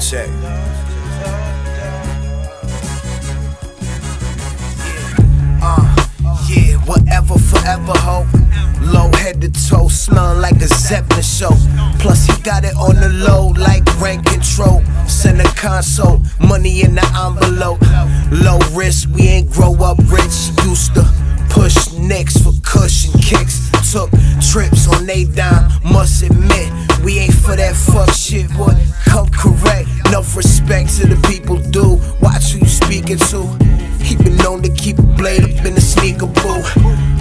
Check. Uh, yeah, whatever, forever, hope. Low head to toe, smelling like a Zeppelin show. Plus, he got it on the low, like rank control. Send a console, money in the envelope. Low risk, we ain't grow up rich. Used to trips on they dime, must admit, we ain't for that fuck shit, boy. Come correct, enough respect to the people do. Watch who you speaking to. He been known to keep a blade up in the sneaker booth.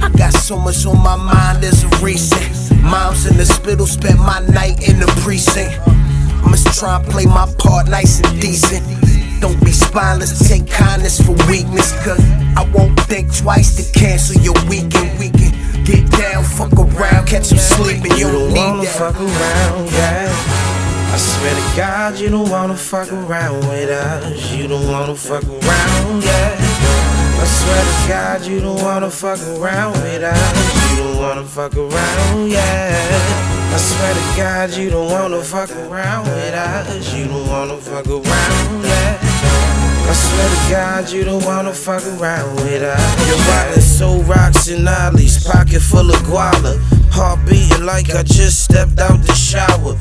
I got so much on my mind, there's a reason. Moms in the spittle spent my night in the precinct. I must try and play my part nice and decent. Don't be spineless, take kindness for weakness. Cause I won't think twice to cancel your weekend. Them sleeping. You You don't don't need wanna that. fuck around, yeah. I swear to God, you don't wanna fuck around with us. You don't wanna fuck around, yeah. I swear to God, you don't wanna fuck around with us. You don't wanna fuck around, yeah. I swear to God, you don't wanna fuck around with us. You don't wanna fuck around, yeah. I swear to God, you don't wanna fuck around with us. You're riding so rocks and ollies, pocket full of guala. Heart beating like I just stepped out the shower.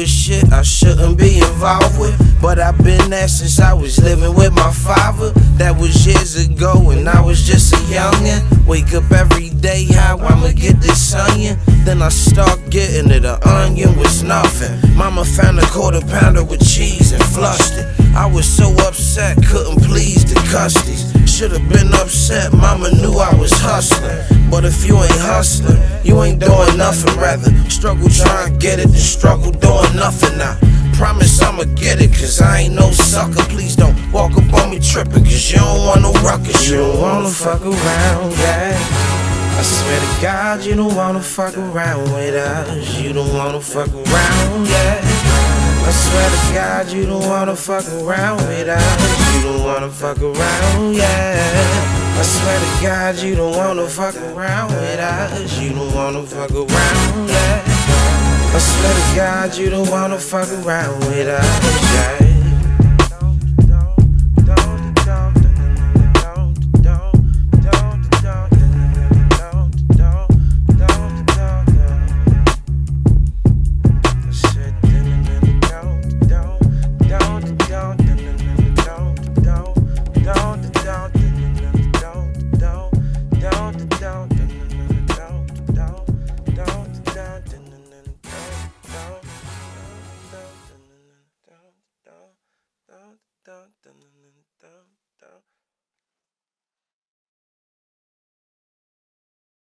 With shit I shouldn't be involved with. But I've been there since I was living with my father. That was years ago, and I was just a youngin'. Wake up every day, how I'ma get this onion? Then I start getting it. The onion was nothing. Mama found a quarter pounder with cheese and flushed it. I was so upset, couldn't please the custies. Should've been upset, mama knew I was hustling. But if you ain't hustling, you ain't doing nothing. Rather, struggle trying to get it than struggle doing nothing now. Promise I'ma get it, cause I ain't no sucker. Please don't walk up on me tripping, cause you don't want no ruckus. You don't wanna fuck around, yeah. I swear to God, you don't wanna fuck around with us. You don't wanna fuck around, yeah. I swear to God, you don't wanna fuck around with us. You don't wanna fuck around, yeah. I swear to God, you don't wanna fuck around with us. You don't wanna fuck around, yeah. I swear to God, you don't wanna fuck around with us, yeah.